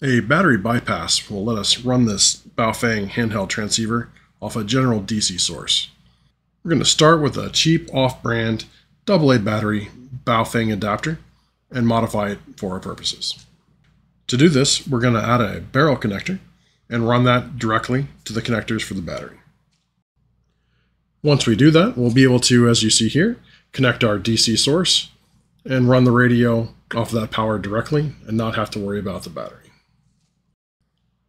A battery bypass will let us run this Baofeng handheld transceiver off a general DC source. We're going to start with a cheap off-brand AA battery Baofeng adapter and modify it for our purposes. To do this, we're going to add a barrel connector and run that directly to the connectors for the battery. Once we do that, we'll be able to, as you see here, connect our DC source and run the radio off of that power directly and not have to worry about the battery.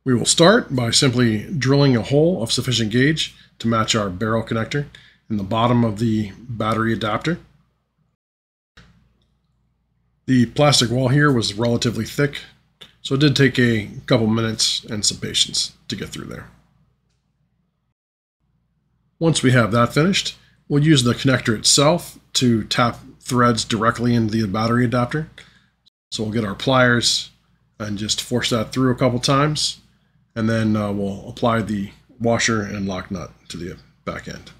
We will start by simply drilling a hole of sufficient gauge to match our barrel connector in the bottom of the battery adapter. The plastic wall here was relatively thick, so it did take a couple minutes and some patience to get through there. Once we have that finished, we'll use the connector itself to tap threads directly into the battery adapter. So we'll get our pliers and just force that through a couple times and then uh, we'll apply the washer and lock nut to the back end.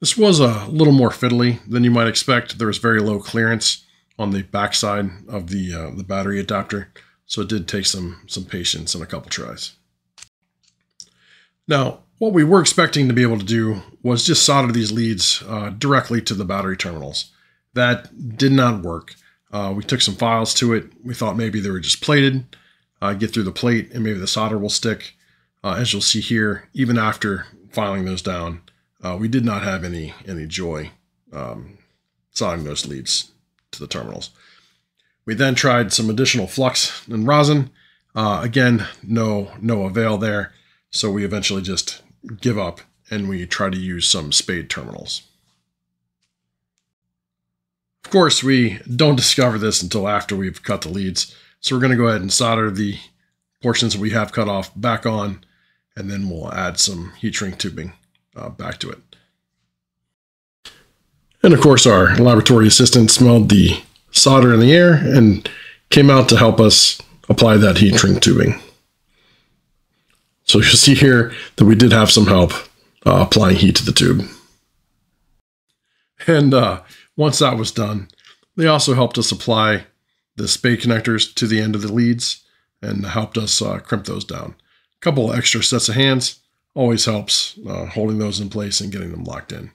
This was a little more fiddly than you might expect. There was very low clearance on the backside of the uh, the battery adapter, so it did take some some patience and a couple tries. Now, what we were expecting to be able to do was just solder these leads uh, directly to the battery terminals. That did not work. Uh, we took some files to it. We thought maybe they were just plated uh, get through the plate and maybe the solder will stick. Uh, as you'll see here, even after filing those down, uh, we did not have any any joy um, soldering those leads to the terminals. We then tried some additional flux and rosin. Uh, again, no no avail there. So we eventually just give up and we try to use some spade terminals. Of course, we don't discover this until after we've cut the leads. So we're going to go ahead and solder the portions we have cut off back on, and then we'll add some heat shrink tubing uh, back to it. And of course, our laboratory assistant smelled the solder in the air and came out to help us apply that heat shrink tubing. So you'll see here that we did have some help uh, applying heat to the tube. And uh, once that was done, they also helped us apply the spade connectors to the end of the leads and helped us uh, crimp those down. A couple extra sets of hands always helps uh, holding those in place and getting them locked in.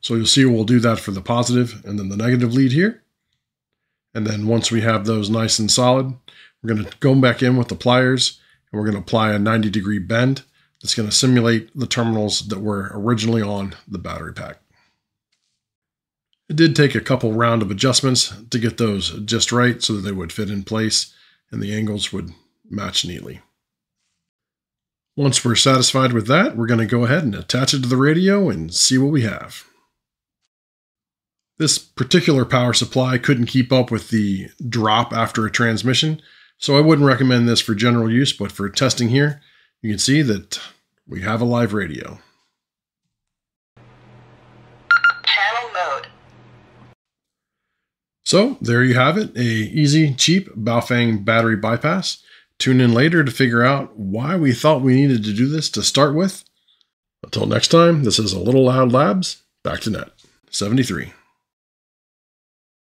So you'll see we'll do that for the positive and then the negative lead here. And then once we have those nice and solid, we're going to go back in with the pliers and we're going to apply a 90 degree bend that's going to simulate the terminals that were originally on the battery pack. It did take a couple round of adjustments to get those just right so that they would fit in place and the angles would match neatly. Once we're satisfied with that, we're going to go ahead and attach it to the radio and see what we have. This particular power supply couldn't keep up with the drop after a transmission, so I wouldn't recommend this for general use, but for testing here, you can see that we have a live radio. So there you have it, a easy, cheap Baofeng battery bypass. Tune in later to figure out why we thought we needed to do this to start with. Until next time, this is a Little Loud Labs, back to net. 73.